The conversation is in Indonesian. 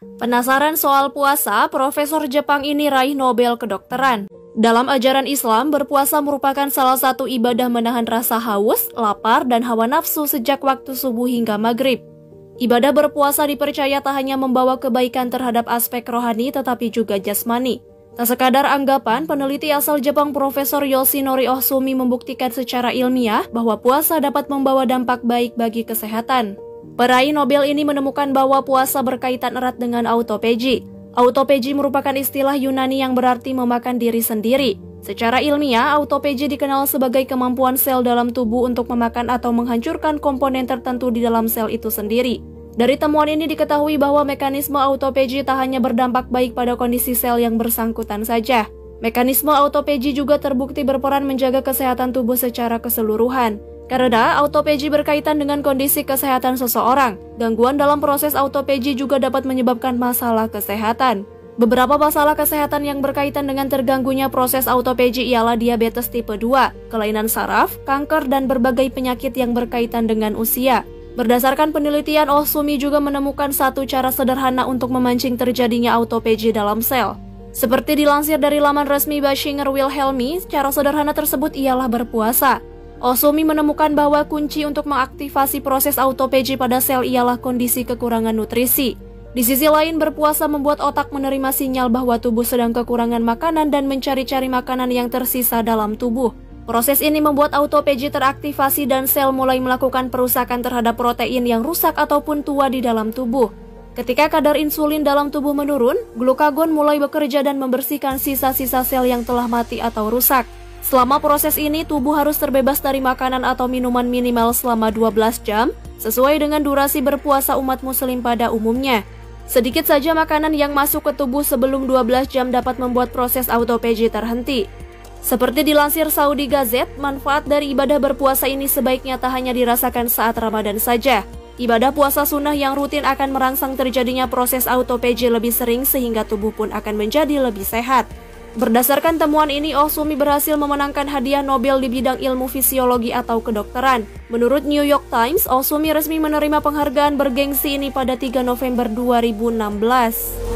Penasaran soal puasa, Profesor Jepang ini raih Nobel kedokteran. Dalam ajaran Islam, berpuasa merupakan salah satu ibadah menahan rasa haus, lapar, dan hawa nafsu sejak waktu subuh hingga maghrib. Ibadah berpuasa dipercaya tak hanya membawa kebaikan terhadap aspek rohani tetapi juga jasmani. Tak sekadar anggapan, peneliti asal Jepang Profesor Yoshinori Ohsumi membuktikan secara ilmiah bahwa puasa dapat membawa dampak baik bagi kesehatan. Peraih Nobel ini menemukan bahwa puasa berkaitan erat dengan autophagy. Autophagy merupakan istilah Yunani yang berarti memakan diri sendiri. Secara ilmiah, autophagy dikenal sebagai kemampuan sel dalam tubuh untuk memakan atau menghancurkan komponen tertentu di dalam sel itu sendiri. Dari temuan ini diketahui bahwa mekanisme autophagy tak hanya berdampak baik pada kondisi sel yang bersangkutan saja. Mekanisme autophagy juga terbukti berperan menjaga kesehatan tubuh secara keseluruhan. Karena autophagy berkaitan dengan kondisi kesehatan seseorang, gangguan dalam proses autophagy juga dapat menyebabkan masalah kesehatan. Beberapa masalah kesehatan yang berkaitan dengan terganggunya proses autophagy ialah diabetes tipe 2, kelainan saraf, kanker, dan berbagai penyakit yang berkaitan dengan usia. Berdasarkan penelitian, Osumi juga menemukan satu cara sederhana untuk memancing terjadinya autophagy dalam sel. Seperti dilansir dari laman resmi Bashinger Wilhelmi, cara sederhana tersebut ialah berpuasa. Osumi menemukan bahwa kunci untuk mengaktifasi proses autophagy pada sel ialah kondisi kekurangan nutrisi. Di sisi lain, berpuasa membuat otak menerima sinyal bahwa tubuh sedang kekurangan makanan dan mencari-cari makanan yang tersisa dalam tubuh. Proses ini membuat autophagy teraktivasi dan sel mulai melakukan perusakan terhadap protein yang rusak ataupun tua di dalam tubuh. Ketika kadar insulin dalam tubuh menurun, glukagon mulai bekerja dan membersihkan sisa-sisa sel yang telah mati atau rusak. Selama proses ini, tubuh harus terbebas dari makanan atau minuman minimal selama 12 jam, sesuai dengan durasi berpuasa umat muslim pada umumnya. Sedikit saja makanan yang masuk ke tubuh sebelum 12 jam dapat membuat proses autophagy terhenti. Seperti dilansir Saudi Gazette, manfaat dari ibadah berpuasa ini sebaiknya tak hanya dirasakan saat Ramadan saja. Ibadah puasa sunnah yang rutin akan merangsang terjadinya proses autophagy lebih sering sehingga tubuh pun akan menjadi lebih sehat. Berdasarkan temuan ini, Osumi berhasil memenangkan hadiah Nobel di bidang ilmu fisiologi atau kedokteran. Menurut New York Times, Osumi resmi menerima penghargaan bergengsi ini pada 3 November 2016.